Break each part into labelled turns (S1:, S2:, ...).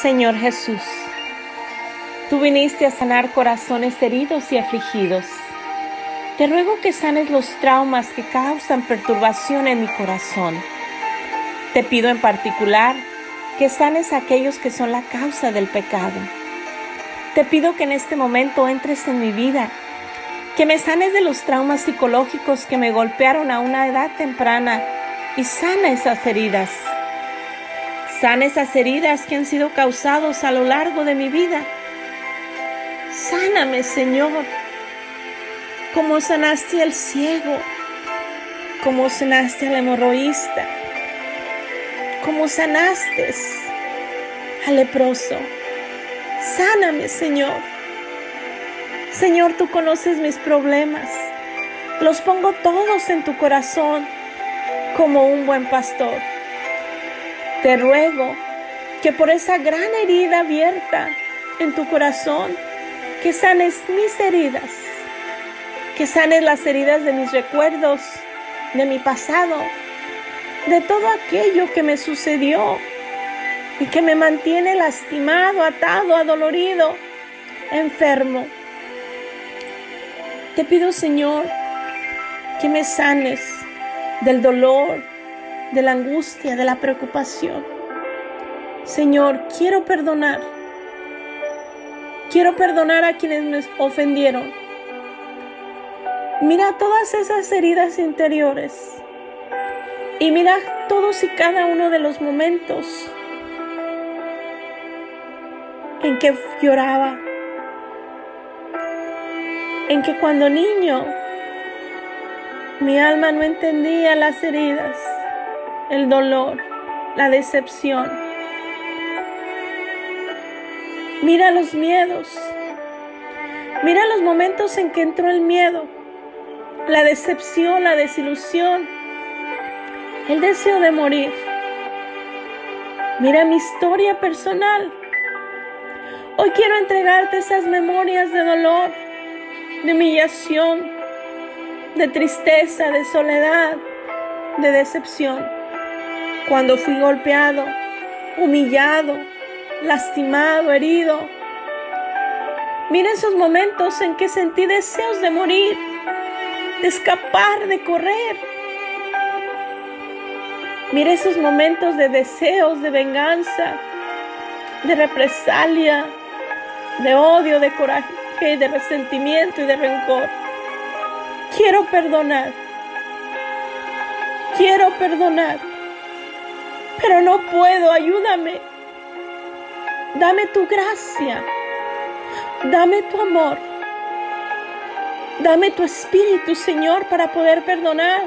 S1: Señor Jesús, tú viniste a sanar corazones heridos y afligidos. Te ruego que sanes los traumas que causan perturbación en mi corazón. Te pido en particular que sanes aquellos que son la causa del pecado. Te pido que en este momento entres en mi vida, que me sanes de los traumas psicológicos que me golpearon a una edad temprana y sana esas heridas. Sana esas heridas que han sido causados a lo largo de mi vida. Sáname, Señor, como sanaste al ciego, como sanaste al hemorroísta, como sanaste al leproso. Sáname, Señor. Señor, tú conoces mis problemas. Los pongo todos en tu corazón como un buen pastor. Te ruego que por esa gran herida abierta en tu corazón, que sanes mis heridas, que sanes las heridas de mis recuerdos, de mi pasado, de todo aquello que me sucedió y que me mantiene lastimado, atado, adolorido, enfermo. Te pido, Señor, que me sanes del dolor, de la angustia, de la preocupación. Señor, quiero perdonar. Quiero perdonar a quienes me ofendieron. Mira todas esas heridas interiores. Y mira todos y cada uno de los momentos en que lloraba. En que cuando niño mi alma no entendía las heridas, el dolor, la decepción. Mira los miedos. Mira los momentos en que entró el miedo, la decepción, la desilusión, el deseo de morir. Mira mi historia personal. Hoy quiero entregarte esas memorias de dolor, de humillación, de tristeza, de soledad, de decepción. Cuando fui golpeado, humillado, lastimado, herido. Mira esos momentos en que sentí deseos de morir, de escapar, de correr. Mira esos momentos de deseos de venganza, de represalia, de odio, de coraje, de resentimiento y de rencor. Quiero perdonar. Quiero perdonar. Pero no puedo. Ayúdame. Dame tu gracia. Dame tu amor. Dame tu espíritu, Señor, para poder perdonar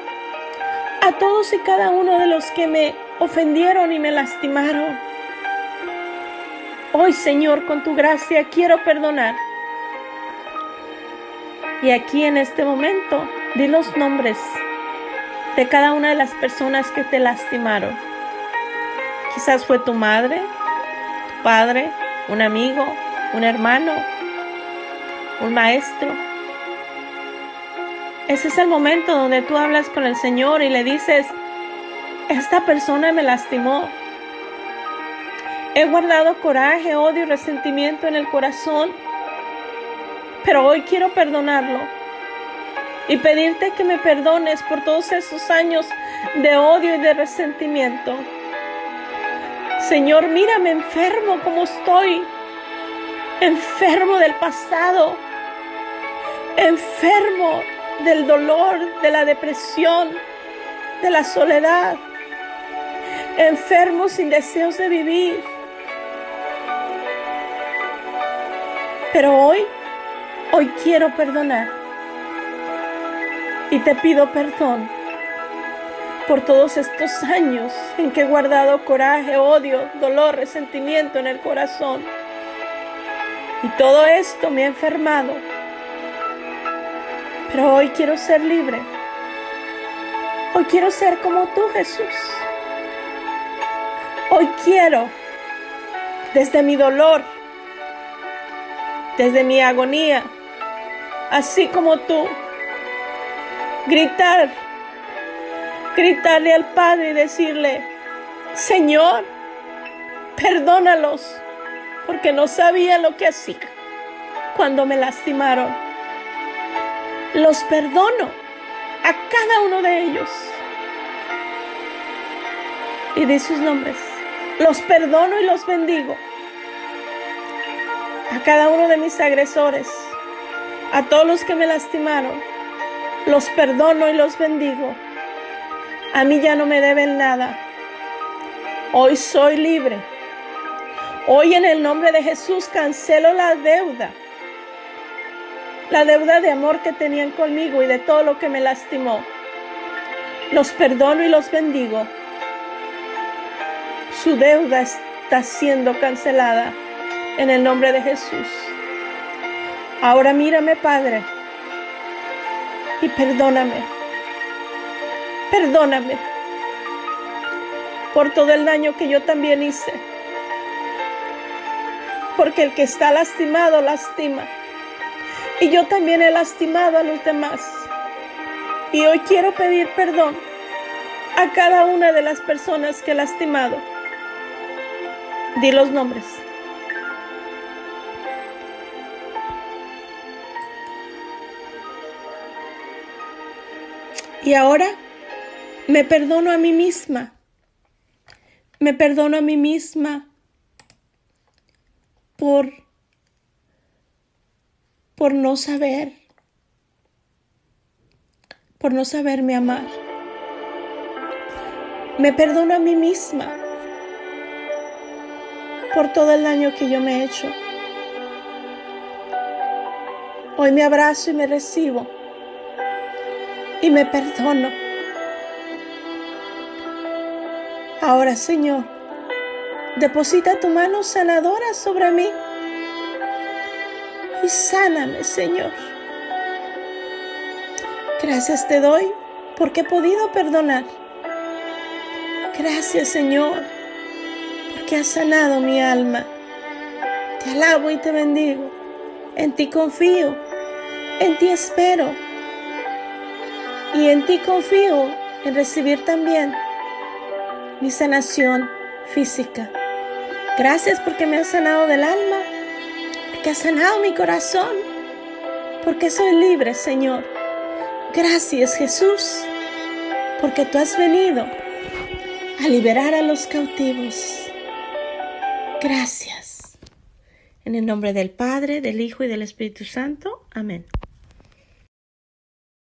S1: a todos y cada uno de los que me ofendieron y me lastimaron. Hoy, Señor, con tu gracia quiero perdonar. Y aquí en este momento di los nombres de cada una de las personas que te lastimaron. Quizás fue tu madre, tu padre, un amigo, un hermano, un maestro. Ese es el momento donde tú hablas con el Señor y le dices, esta persona me lastimó. He guardado coraje, odio y resentimiento en el corazón pero hoy quiero perdonarlo y pedirte que me perdones por todos esos años de odio y de resentimiento. Señor, mírame enfermo como estoy, enfermo del pasado, enfermo del dolor, de la depresión, de la soledad, enfermo sin deseos de vivir. Pero hoy Hoy quiero perdonar. Y te pido perdón por todos estos años en que he guardado coraje, odio, dolor, resentimiento en el corazón. Y todo esto me ha enfermado. Pero hoy quiero ser libre. Hoy quiero ser como tú, Jesús. Hoy quiero, desde mi dolor, desde mi agonía, así como tú. Gritar, gritarle al Padre y decirle, Señor, perdónalos, porque no sabía lo que hacía cuando me lastimaron. Los perdono a cada uno de ellos. Y di sus nombres. Los perdono y los bendigo. A cada uno de mis agresores. A todos los que me lastimaron. Los perdono y los bendigo. A mí ya no me deben nada. Hoy soy libre. Hoy en el nombre de Jesús cancelo la deuda. La deuda de amor que tenían conmigo y de todo lo que me lastimó. Los perdono y los bendigo. Su deuda está siendo cancelada en el nombre de Jesús. Ahora mírame, Padre, y perdóname. Perdóname por todo el daño que yo también hice. Porque el que está lastimado lastima. Y yo también he lastimado a los demás. Y hoy quiero pedir perdón a cada una de las personas que he lastimado. Di los nombres. Y ahora me perdono a mí misma me perdono a mí misma por por no saber por no saberme amar. Me perdono a mí misma por todo el daño que yo me he hecho. Hoy me abrazo y me recibo y me perdono. Ahora, Señor, deposita tu mano sanadora sobre mí y sáname, Señor. Gracias te doy porque he podido perdonar. Gracias, Señor, porque has sanado mi alma. Te alabo y te bendigo. En ti confío, en ti espero y en ti confío en recibir también mi sanación física. Gracias porque me has sanado del alma, porque has sanado mi corazón, porque soy libre, Señor. Gracias, Jesús, porque tú has venido a liberar a los cautivos. Gracias. En el nombre del Padre, del Hijo y del Espíritu Santo. Amén.